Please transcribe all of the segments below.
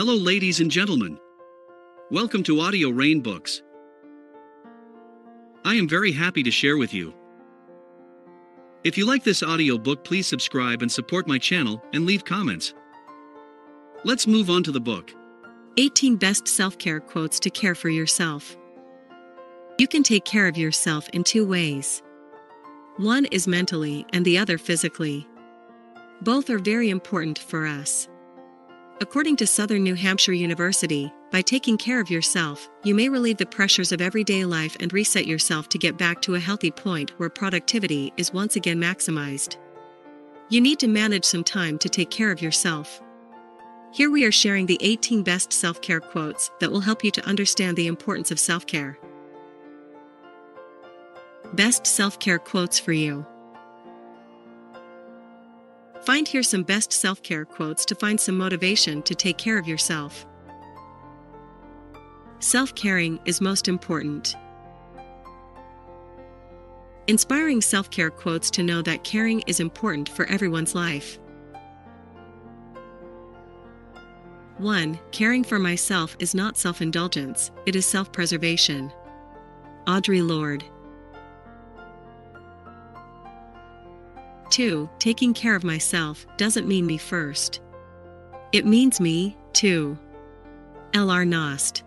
Hello, ladies and gentlemen. Welcome to Audio Rain Books. I am very happy to share with you. If you like this audiobook please subscribe and support my channel and leave comments. Let's move on to the book. 18 Best Self Care Quotes to Care for Yourself. You can take care of yourself in two ways. One is mentally and the other physically. Both are very important for us. According to Southern New Hampshire University, by taking care of yourself, you may relieve the pressures of everyday life and reset yourself to get back to a healthy point where productivity is once again maximized. You need to manage some time to take care of yourself. Here we are sharing the 18 best self care quotes that will help you to understand the importance of self care. Best self care quotes for you. Find here some best self care quotes to find some motivation to take care of yourself. Self caring is most important. Inspiring self care quotes to know that caring is important for everyone's life. 1. Caring for myself is not self indulgence, it is self preservation. Audre Lorde. 2. Taking care of myself doesn't mean me first. It means me, too. L.R. Knost.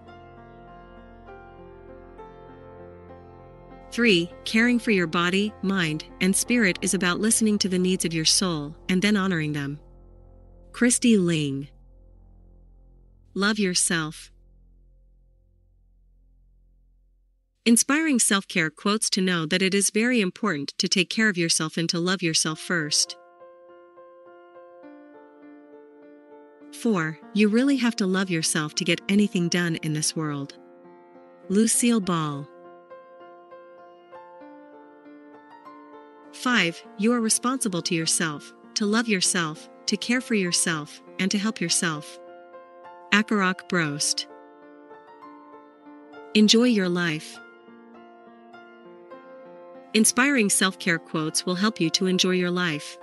3. Caring for your body, mind, and spirit is about listening to the needs of your soul and then honoring them. Kristi Ling. Love yourself. Inspiring self care quotes to know that it is very important to take care of yourself and to love yourself first. 4. You really have to love yourself to get anything done in this world. Lucille Ball. 5. You are responsible to yourself, to love yourself, to care for yourself, and to help yourself. Akiroq Brost. Enjoy your life. Inspiring self care quotes will help you to enjoy your life.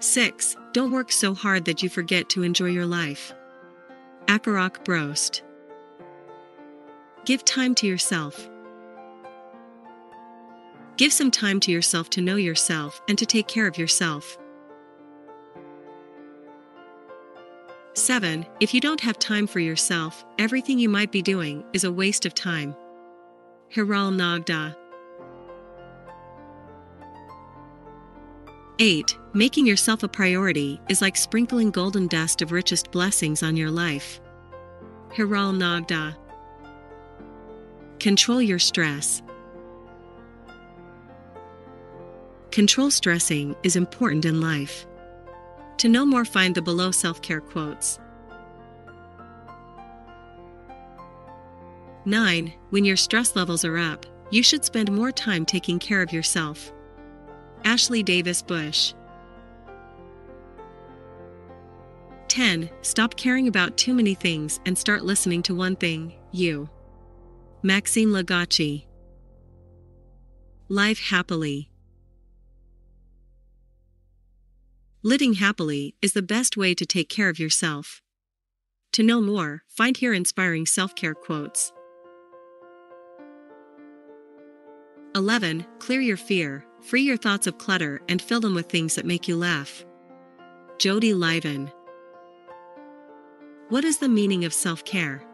6. Don't work so hard that you forget to enjoy your life. Akiroq Brost. Give time to yourself. Give some time to yourself to know yourself and to take care of yourself. 7. If you don't have time for yourself, everything you might be doing is a waste of time. Hiral Nagda. 8. Making yourself a priority is like sprinkling golden dust of richest blessings on your life. Hiral Nagda. Control your stress. Control stressing is important in life. To know more, find the below self care quotes. 9. When your stress levels are up, you should spend more time taking care of yourself. Ashley Davis Bush. 10. Stop caring about too many things and start listening to one thing you. Maxime Lagacé. Live happily. Living happily is the best way to take care of yourself. To know more, find here inspiring self care quotes. 11. Clear your fear, free your thoughts of clutter, and fill them with things that make you laugh. Jodi Livon. What is the meaning of self care?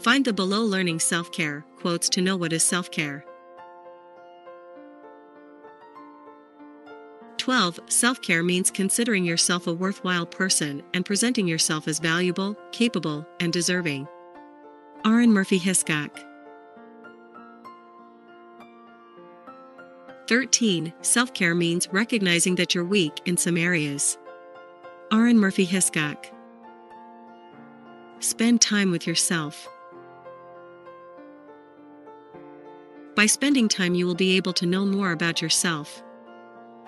Find the below learning self care quotes to know what is self care. 12. Self care means considering yourself a worthwhile person and presenting yourself as valuable, capable, and deserving. Arin Murphy Hiscock. 13. Self care means recognizing that you're weak in some areas. Arin Murphy Hiscock. Spend time with yourself. By spending time, you will be able to know more about yourself.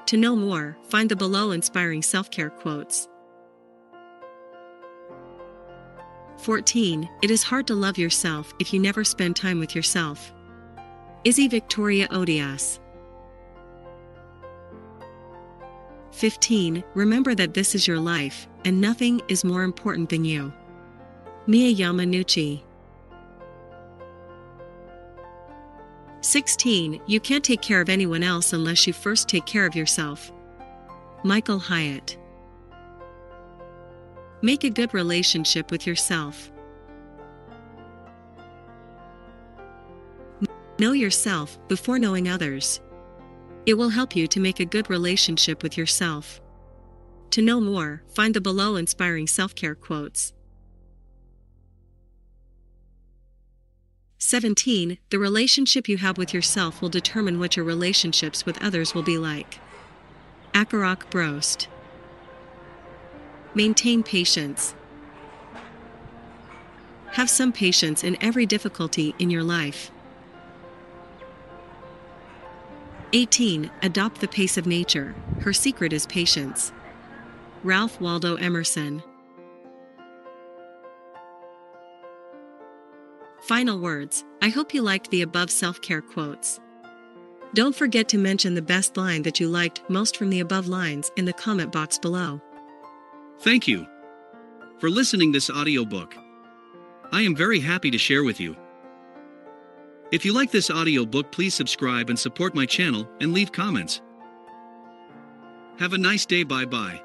To know more, find the below inspiring self care quotes. 14. It is hard to love yourself if you never spend time with yourself. Izey Victoria Odiase. 15. Remember that this is your life, and nothing is more important than you. Mia Yamanouchi. 16. You can't take care of anyone else unless you first take care of yourself. Michael Hyatt. Make a good relationship with yourself. Know yourself before knowing others. It will help you to make a good relationship with yourself. To know more, find the below inspiring self care quotes. 17. The relationship you have with yourself will determine what your relationships with others will be like. Akiroq Brost. Maintain patience. Have some patience in every difficulty in your life. 18. Adopt the pace of nature. Her secret is patience. Ralph Waldo Emerson. Final words I hope you liked the above self care quotes. Don't forget to mention the best line that you liked most from the above lines in the comment box below. Thank you for listening this audiobook. I am very happy to share with you. If you like this audiobook, please subscribe and support my channel and leave comments. Have a nice day. Bye bye.